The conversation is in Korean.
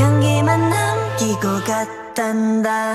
향기만 남기고 갔단다.